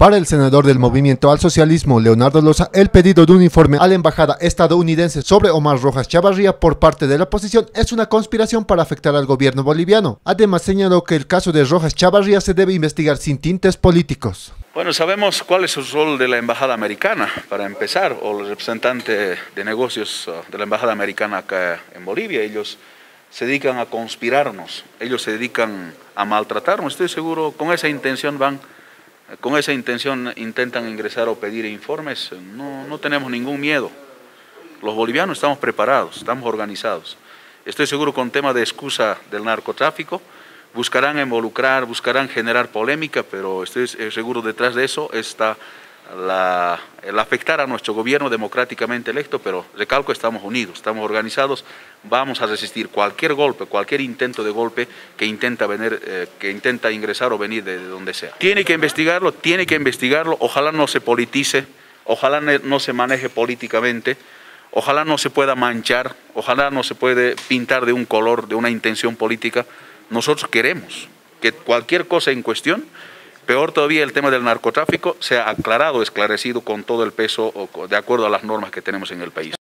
Para el senador del Movimiento al Socialismo, Leonardo Loza, el pedido de un informe a la embajada estadounidense sobre Omar Rojas Chavarría por parte de la oposición es una conspiración para afectar al gobierno boliviano. Además señaló que el caso de Rojas Chavarría se debe investigar sin tintes políticos. Bueno, sabemos cuál es el rol de la embajada americana, para empezar, o el representante de negocios uh, de la embajada americana acá en Bolivia. Ellos se dedican a conspirarnos, ellos se dedican a maltratarnos. Estoy seguro, con esa intención van con esa intención intentan ingresar o pedir informes, no, no tenemos ningún miedo. Los bolivianos estamos preparados, estamos organizados. Estoy seguro con tema de excusa del narcotráfico, buscarán involucrar, buscarán generar polémica, pero estoy seguro detrás de eso está la, el afectar a nuestro gobierno democráticamente electo, pero recalco, estamos unidos, estamos organizados, vamos a resistir cualquier golpe, cualquier intento de golpe que intenta, venir, eh, que intenta ingresar o venir de, de donde sea. Tiene que investigarlo, tiene que investigarlo, ojalá no se politice, ojalá no se maneje políticamente, ojalá no se pueda manchar, ojalá no se puede pintar de un color, de una intención política. Nosotros queremos que cualquier cosa en cuestión Peor todavía el tema del narcotráfico se ha aclarado, esclarecido con todo el peso de acuerdo a las normas que tenemos en el país.